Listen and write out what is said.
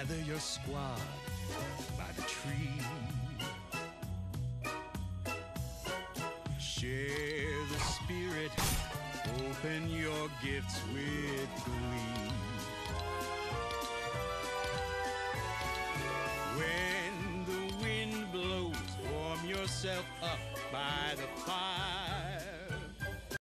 Gather your squad by the tree. Share the spirit, open your gifts with glee. When the wind blows, warm yourself up by the